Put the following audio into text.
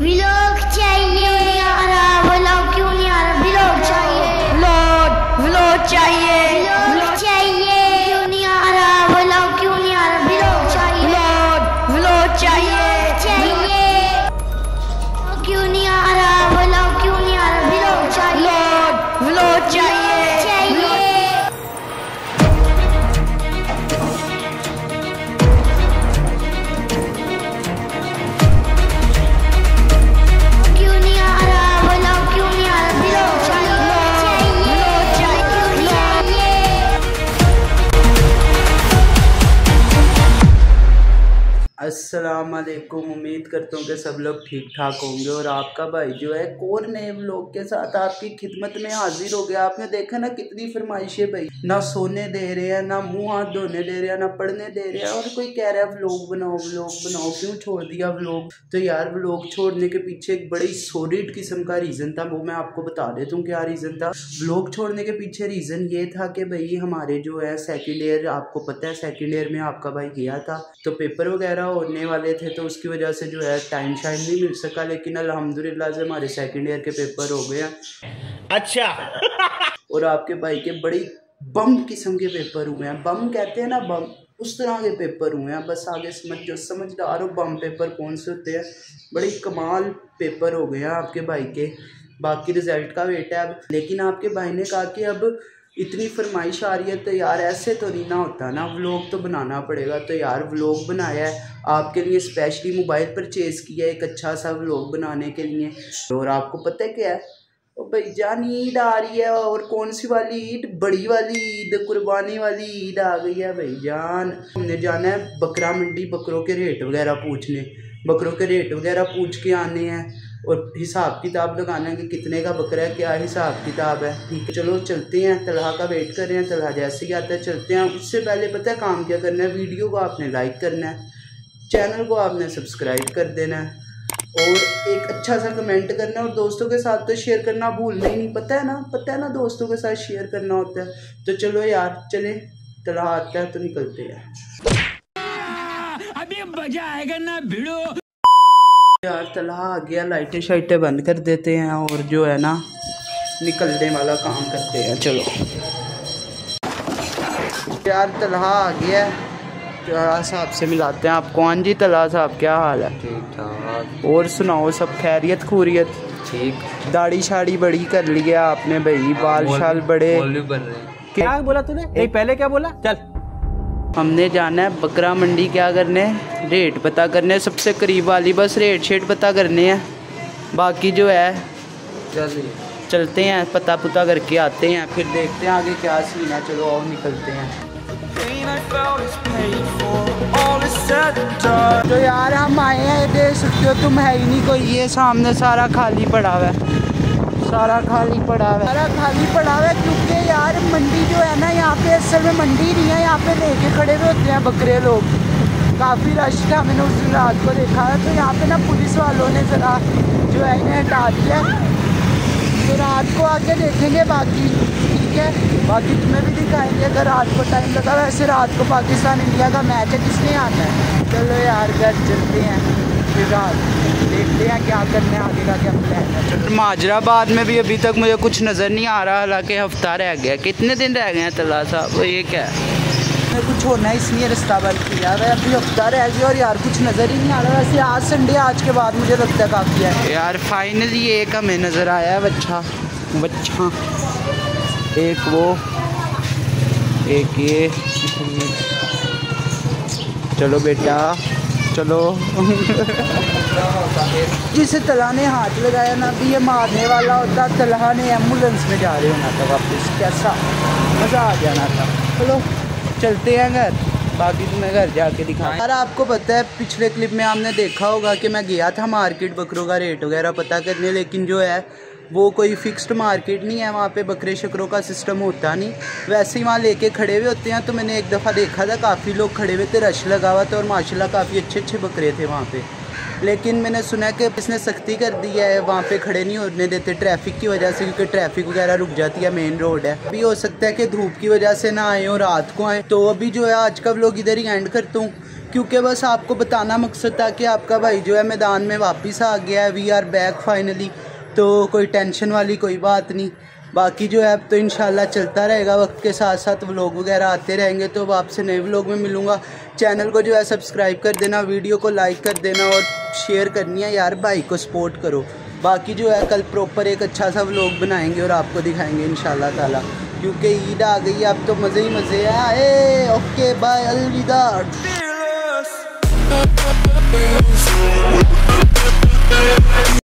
Vlog चाहिए अस्सलाम वालेकुम उम्मीद करता हूँ कि सब लोग ठीक ठाक होंगे। और आपका भाई जो है एक और नए व्लॉग के साथ? आपकी खिदमत में हाजिर हो गया। आपने देखा ना कितनी फरमाइशें भाई। ना सोने दे रहे हैं, ना मुँह हाथ धोने दे रहे हैं, ना पढ़ने दे रहे हैं। और कोई कह रहा है व्लॉग बनाओ व्लॉग बनाओ, क्यों छोड़ दिया व्लॉग तो यार व्लॉग छोड़ने के पीछे एक बड़ी सॉलिड किस्म का रीज़न था, वो मैं आपको बता देता हूँ क्या रीज़न था। व्लॉग छोड़ने के पीछे रीज़न ये था कि भाई, हमारे जो है सेकेंड ईयर आपको पता है सेकेंड ईयर में आपका भाई गया था। तो पेपर वगैरह होने वाले थे तो उसकी वजह से जो है टाइम शाइम नहीं मिल सका लेकिन अल्हम्दुलिल्लाह से हमारे सेकेंड ईयर के पेपर हो गए। अच्छा। और आपके भाई के बड़ी बम किस्म के पेपर हुए हैं। बम कहते हैं ना बम उस तरह के पेपर हुए हैं। बस आगे समझ जो समझदार हो बम पेपर कौन से होते हैं बड़ी कमाल पेपर हो गए हैं आपके भाई के। बाकी रिज़ल्ट का वेट है अब। लेकिन आपके भाई ने कहा कि अब इतनी फरमाइश आ रही है तो यार ऐसे तो नहीं ना होता ना व्लॉग तो बनाना पड़ेगा। तो यार व्लॉग बनाया है, आपके लिए स्पेशली मोबाइल परचेज़ किया एक अच्छा सा व्लॉग बनाने के लिए। और आपको पता है क्या है? ओ भाई जान, ईद आ रही है, और कौन सी वाली ईद? बड़ी वाली ईद, कुर्बानी वाली ईद आ गई है भाई जान। हमने जाना है बकरा मंडी, बकरों के रेट वगैरह पूछने। बकरों के रेट वगैरह पूछ के आने हैं। और हिसाब किताब लगाना है कि कितने का बकरा है, क्या हिसाब किताब है। ठीक है, चलो चलते हैं, तलहा का वेट कर रहे हैं, तलहा जैसे ही आता है, चलते हैं। उससे पहले पता है काम क्या करना है? वीडियो को आपने लाइक करना है चैनल को आपने सब्सक्राइब कर देना है और एक अच्छा सा कमेंट करना है और दोस्तों के साथ तो शेयर करना भूलना ही नहीं। पता है ना, पता है ना दोस्तों के साथ शेयर करना होता है। तो चलो यार, चले तला आता है तो निकलते हैं। अभी मज़ा आएगा ना भिड़ो। यार तला आ गया लाइटें शाइटें बंद कर देते हैं और जो है ना निकलने वाला काम करते हैं। चलो। यार तलहा आ गया। है तलहा साहब से मिलाते हैं आपको। हाँ जी तलहा साहब क्या हाल है? ठीक ठाक। और सुनाओ सब खैरियत खूरियत? ठीक। दाढ़ी शाड़ी बड़ी कर लिया आपने भाई बाल शाल बड़े। बन रहे क्या बोला तूने? एक पहले क्या बोला? चल। हमने जाना है बकरा मंडी, क्या करने? रेट पता करने, सबसे करीब वाली बस रेट शेट पता करने हैं। बाकी जो है, चलते हैं पता पुता करके आते हैं, फिर देखते हैं आगे क्या सीन है। चलो और निकलते हैं। तो यार, हम आए हैं देख सकते हो, तुम है ही नहीं कोई, ये सामने सारा खाली पड़ा हुआ है। सारा खाली पड़ा हुआ सारा खाली पड़ा हुआ है क्योंकि यार मंडी जो है ना, यहाँ पे असल में मंडी नहीं है, यहाँ पे लेके खड़े हुए होते हैं बकरे लोग। काफ़ी रश था, मैंने उस रात को देखा है। तो यहाँ पे ना पुलिस वालों ने ज़रा जो है इन्हें हटा दिया। तो रात को आके देखेंगे बाकी, ठीक है? बाकी तुम्हें भी दिखाएँगे अगर रात को टाइम लगा। वैसे रात को पाकिस्तान इंडिया का मैच है, किसने आना है? चलो यार, घर चलते हैं। देखते हैं क्या करने आगे का क्या प्लान है माजराबाद में भी अभी तक मुझे कुछ नज़र नहीं आ रहा हालाँकि हफ़्ता रह गया। कितने दिन रह गए हैं तला साहब ये क्या है? कुछ होना इसलिए रास्ता बंद किया है अभी हफ़्ता रह गया और यार कुछ नज़र ही नहीं आ रहा। वैसे आज संडे आज के बाद मुझे लगता है काफ़ी है। यार फाइनली एक हमें नज़र आया है बच्चा। बच्चा। एक वो। एक ये। चलो बेटा। चलो। जिसे तला ने हाथ लगाया ना, भी ये मारने वाला होता, तलहा ने एंबुलेंस में जा रहे होना था वापस, कैसा? मज़ा आ जाना था। चलो, चलते हैं घर। बाकी तुम्हें घर जाके दिखा यार, आपको पता है, पिछले क्लिप में आपने देखा होगा कि मैं गया था मार्केट बकरों का रेट वगैरह पता करने, लेकिन जो है वो कोई फिक्स्ड मार्केट नहीं है, वहाँ पे बकरे शकरों का सिस्टम होता नहीं। वैसे ही वहाँ लेके खड़े हुए होते हैं तो मैंने एक दफ़ा देखा था, काफ़ी लोग खड़े हुए थे, रश लगा हुआ था और माशाल्लाह काफ़ी अच्छे अच्छे बकरे थे वहाँ पे। लेकिन मैंने सुना कि इसने सख्ती कर दी है, वहाँ पे खड़े नहीं होने देते ट्रैफ़िक की वजह से, क्योंकि ट्रैफ़िक वगैरह रुक जाती है मेन रोड है। अभी हो सकता है कि धूप की वजह से ना आए और रात को आए। तो अभी जो है आज का लोग इधर ही एंड करता हूँ, क्योंकि बस आपको बताना मकसद था कि आपका भाई जो है मैदान में वापस आ गया है वी आर बैक फाइनली तो कोई टेंशन वाली कोई बात नहीं। बाकी जो अब तो इन चलता रहेगा वक्त के साथ साथ व्लॉग वगैरह आते रहेंगे तो अब आपसे नए व्लॉग में मिलूँगा। चैनल को जो है सब्सक्राइब कर देना वीडियो को लाइक कर देना और शेयर करनी है यार, भाई को सपोर्ट करो। बाकी जो है कल प्रॉपर एक अच्छा सा व्लॉग बनाएँगे और आपको दिखाएँगे इन ताला। क्योंकि ईद आ गई, अब तो मज़े ही मज़े हैं। ए ओके बाय अलविदा।